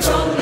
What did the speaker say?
中